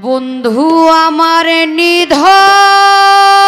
বন্ধু আমার নিধন।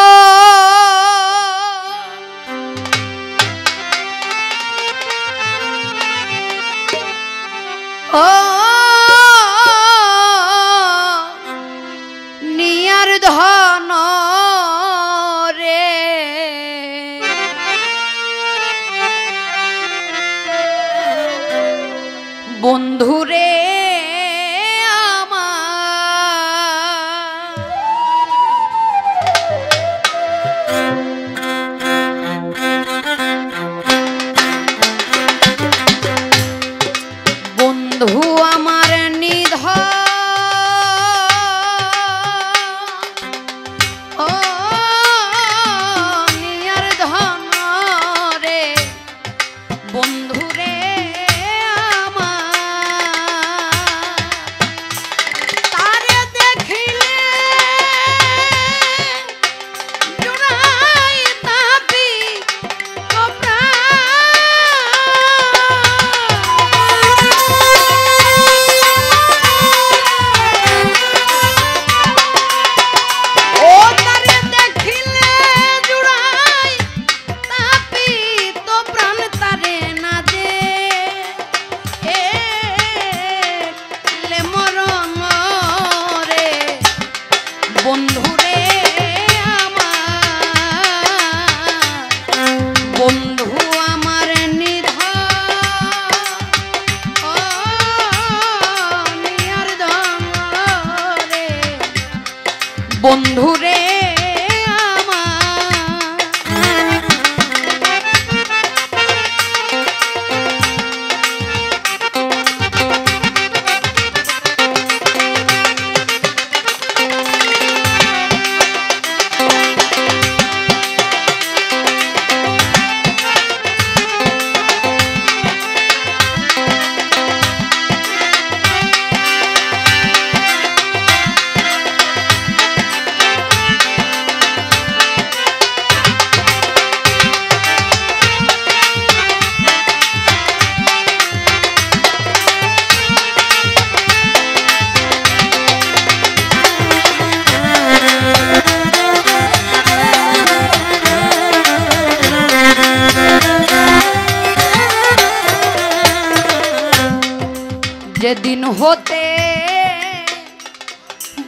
সেদিন হতে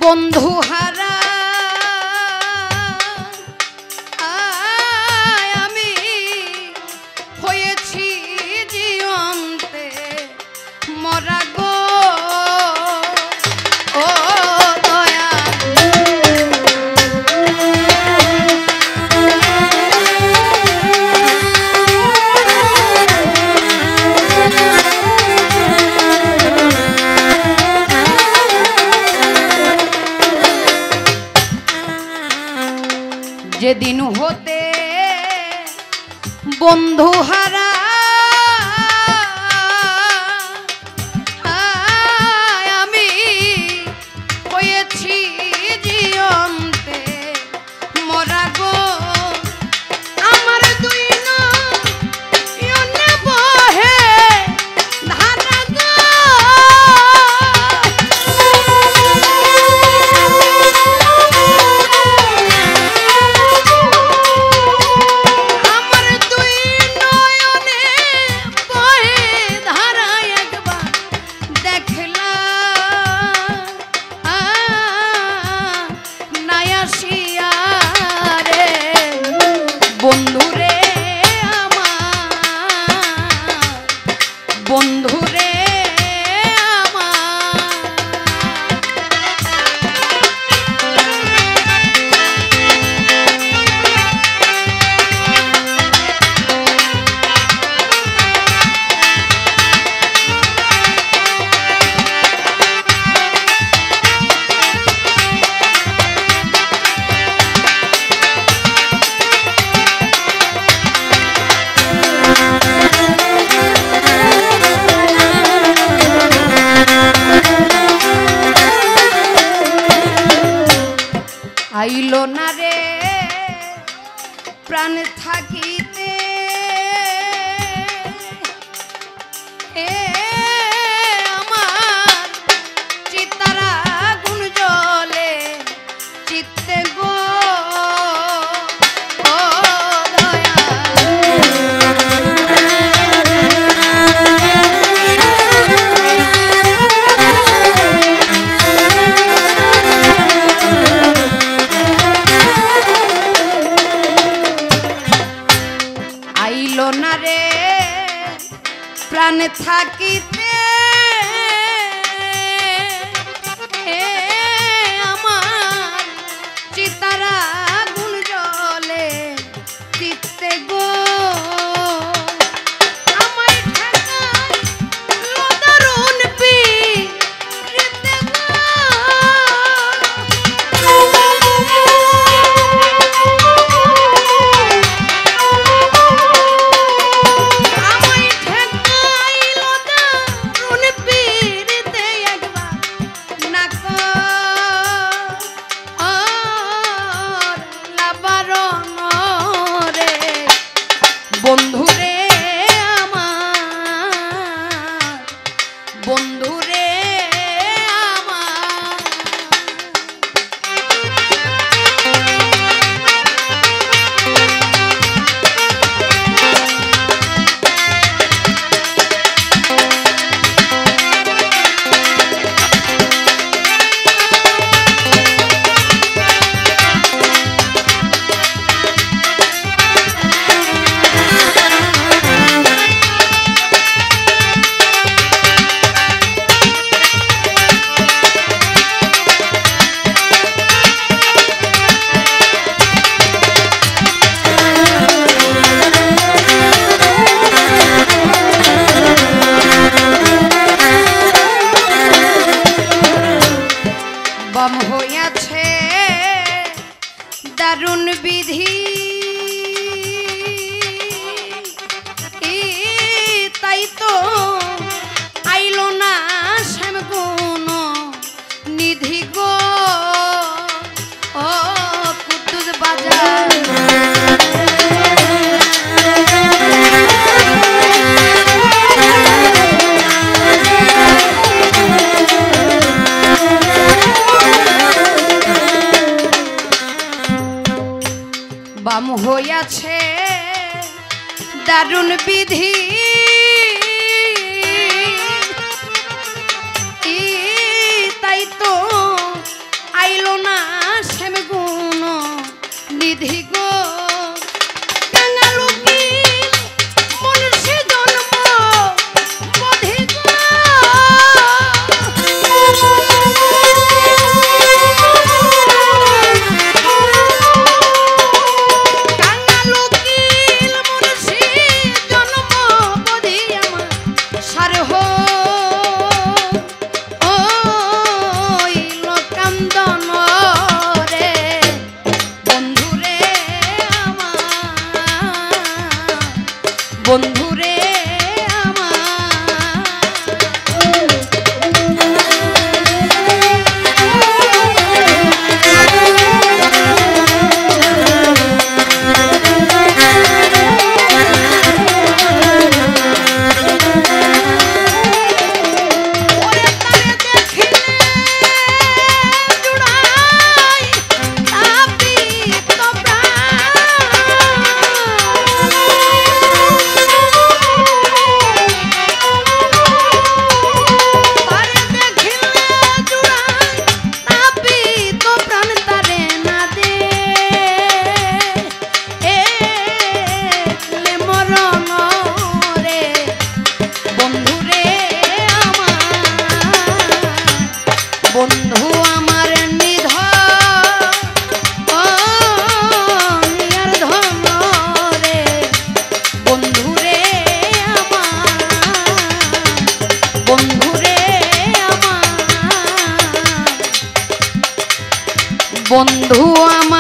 বন্ধু হা সেদিন হতে বন্ধু হা lunes. আইলো না থাকি হইয়াছে। দারুণ বিধি বন্ধু আমার।